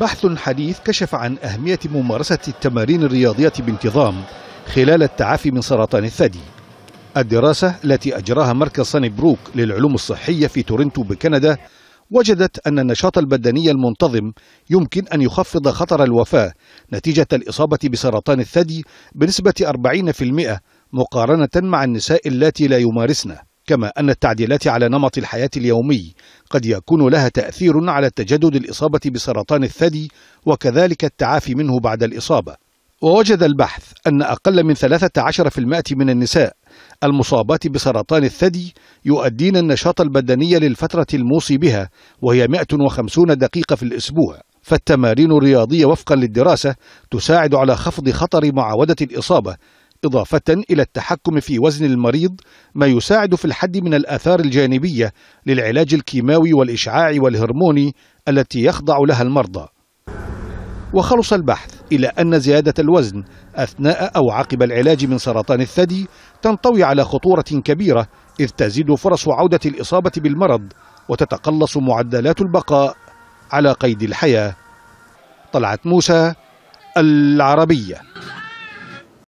بحث حديث كشف عن أهمية ممارسة التمارين الرياضية بانتظام خلال التعافي من سرطان الثدي. الدراسة التي أجراها مركز ساني بروك للعلوم الصحية في تورنتو بكندا وجدت أن النشاط البدني المنتظم يمكن أن يخفض خطر الوفاة نتيجة الإصابة بسرطان الثدي بنسبة 40% مقارنة مع النساء اللاتي لا يمارسنه كما أن التعديلات على نمط الحياة اليومي قد يكون لها تأثير على تجدد الإصابة بسرطان الثدي وكذلك التعافي منه بعد الإصابة. ووجد البحث أن أقل من 13% من النساء المصابات بسرطان الثدي يؤدين النشاط البدني للفترة الموصي بها وهي 150 دقيقة في الأسبوع. فالتمارين الرياضية وفقا للدراسة تساعد على خفض خطر معاودة الإصابة إضافة إلى التحكم في وزن المريض ما يساعد في الحد من الآثار الجانبية للعلاج الكيماوي والإشعاعي والهرموني التي يخضع لها المرضى. وخلص البحث إلى أن زيادة الوزن أثناء أو عقب العلاج من سرطان الثدي تنطوي على خطورة كبيرة إذ تزيد فرص عودة الإصابة بالمرض وتتقلص معدلات البقاء على قيد الحياة. طلعت موسى العربية.